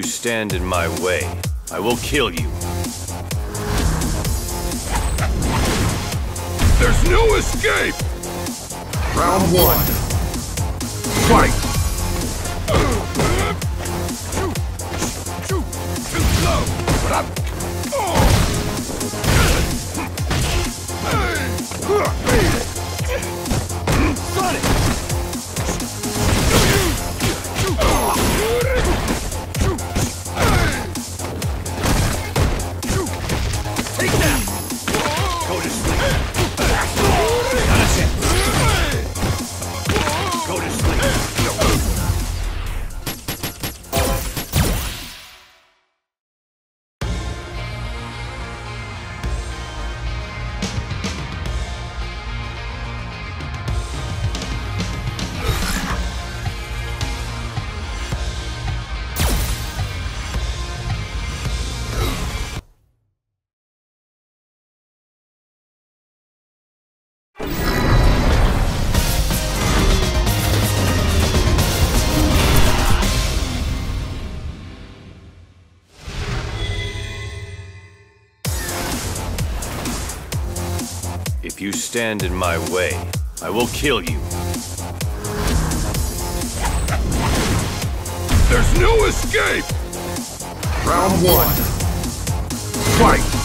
stand in my way, I will kill you. There's no escape! Round one. Fight! Go you stand in my way, I will kill you. There's no escape! Round one. Fight!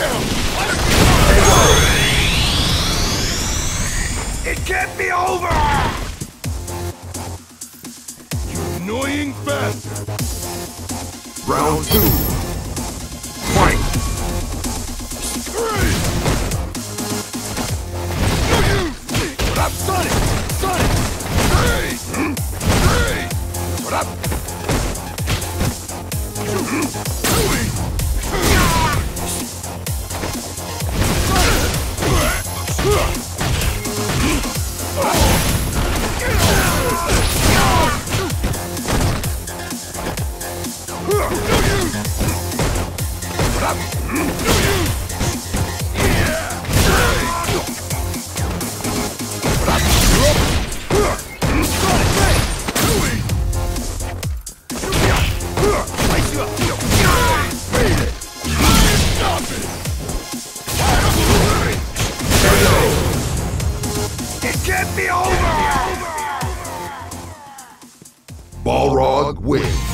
Count! It can't be over! You annoying bastard! Round two. Ugh! Balrog wins.